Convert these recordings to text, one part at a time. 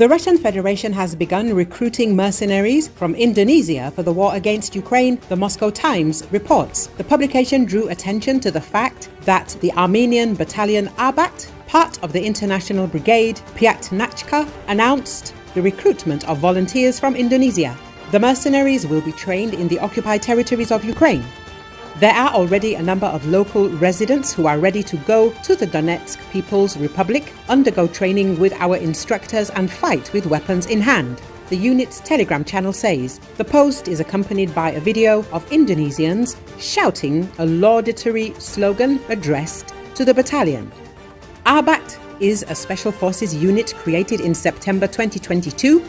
The Russian Federation has begun recruiting mercenaries from Indonesia for the war against Ukraine, the Moscow Times reports. The publication drew attention to the fact that the Armenian battalion Arbat, part of the International Brigade Pyatnashka, announced the recruitment of volunteers from Indonesia. The mercenaries will be trained in the occupied territories of Ukraine. There are already a number of local residents who are ready to go to the Donetsk People's Republic, undergo training with our instructors, and fight with weapons in hand. The unit's Telegram channel says the post is accompanied by a video of Indonesians shouting a laudatory slogan addressed to the battalion. Arbat is a special forces unit created in September 2022,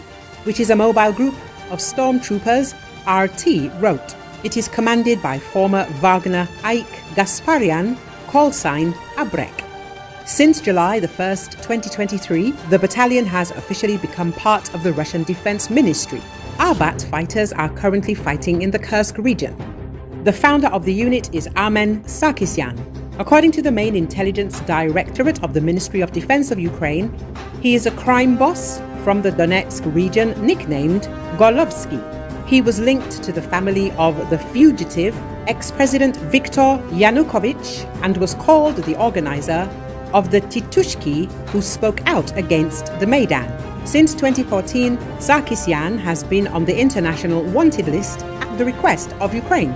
which is a mobile group of stormtroopers, RT wrote. It is commanded by former Wagner Aik Gasparyan, call sign Abrek. Since July the 1st, 2023, the battalion has officially become part of the Russian Defense Ministry. Arbat fighters are currently fighting in the Kursk region. The founder of the unit is Armen Sarkisyan. According to the main intelligence directorate of the Ministry of Defense of Ukraine, he is a crime boss from the Donetsk region nicknamed Gorlovsky. He was linked to the family of the fugitive ex president Viktor Yanukovych and was called the organizer of the Titushky who spoke out against the Maidan. Since 2014, Sarkisyan has been on the international wanted list at the request of Ukraine.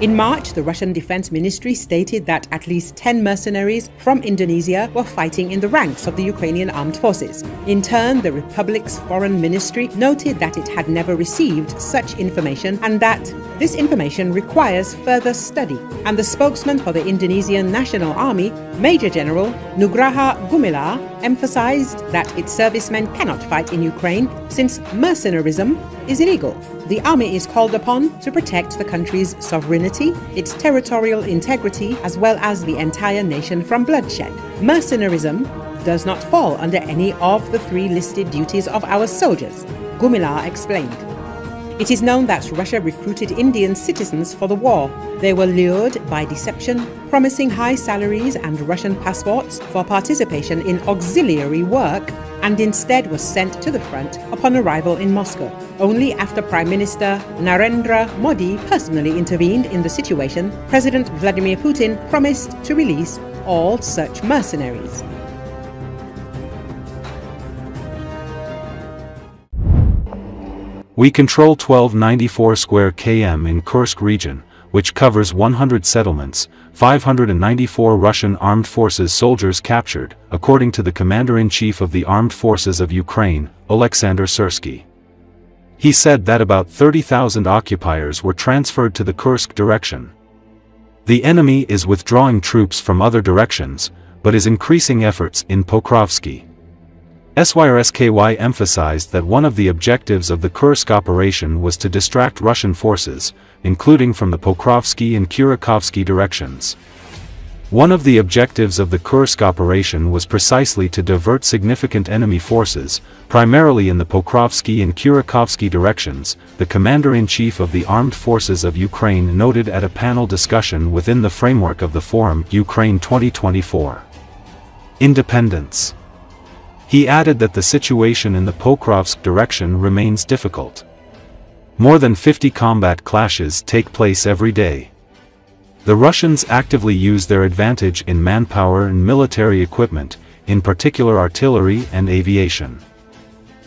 In March, the Russian Defense Ministry stated that at least 10 mercenaries from Indonesia were fighting in the ranks of the Ukrainian armed forces. In turn, the Republic's foreign ministry noted that it had never received such information and that this information requires further study. And the spokesman for the Indonesian National Army, Major General Nugraha Gumilar, emphasized that its servicemen cannot fight in Ukraine since mercenarism is illegal. The army is called upon to protect the country's sovereignty, its territorial integrity, as well as the entire nation from bloodshed. Mercenarism does not fall under any of the three listed duties of our soldiers, Gumilar explained. It is known that Russia recruited Indian citizens for the war. They were lured by deception, promising high salaries and Russian passports for participation in auxiliary work, and instead was sent to the front upon arrival in Moscow. Only after Prime Minister Narendra Modi personally intervened in the situation, President Vladimir Putin promised to release all such mercenaries. We control 1294 square km in Kursk region, which covers 100 settlements, 594 Russian armed forces soldiers captured, according to the Commander-in-Chief of the Armed Forces of Ukraine, Oleksandr Syrsky. He said that about 30,000 occupiers were transferred to the Kursk direction. The enemy is withdrawing troops from other directions, but is increasing efforts in Pokrovsky. SYRSKY emphasized that one of the objectives of the Kursk operation was to distract Russian forces, including from the Pokrovsky and Kurakovsky directions. One of the objectives of the Kursk operation was precisely to divert significant enemy forces, primarily in the Pokrovsky and Kurakovsky directions, the Commander-in-Chief of the Armed Forces of Ukraine noted at a panel discussion within the framework of the Forum Ukraine 2024. Independence he added that the situation in the Pokrovsk direction remains difficult. More than 50 combat clashes take place every day. The Russians actively use their advantage in manpower and military equipment, in particular artillery and aviation.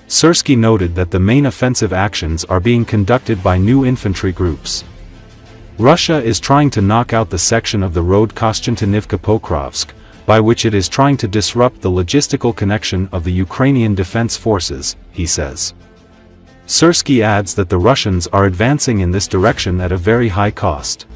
Syrsky noted that the main offensive actions are being conducted by new infantry groups. Russia is trying to knock out the section of the road Kostiantynivka-Pokrovsk, by which it is trying to disrupt the logistical connection of the Ukrainian defense forces, he says. Syrsky adds that the Russians are advancing in this direction at a very high cost.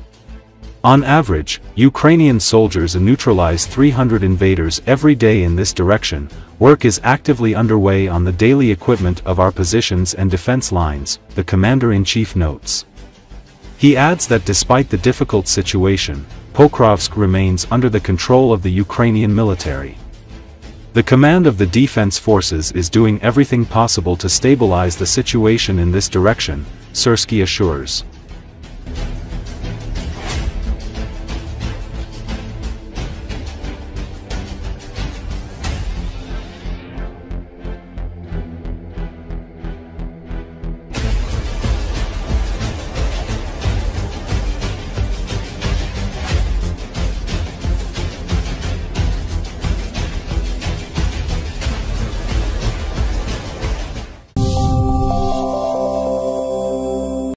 On average, Ukrainian soldiers neutralize 300 invaders every day in this direction, work is actively underway on the daily equipment of our positions and defense lines, the commander-in-chief notes. He adds that despite the difficult situation, Pokrovsk remains under the control of the Ukrainian military. The command of the defense forces is doing everything possible to stabilize the situation in this direction, Syrsky assures.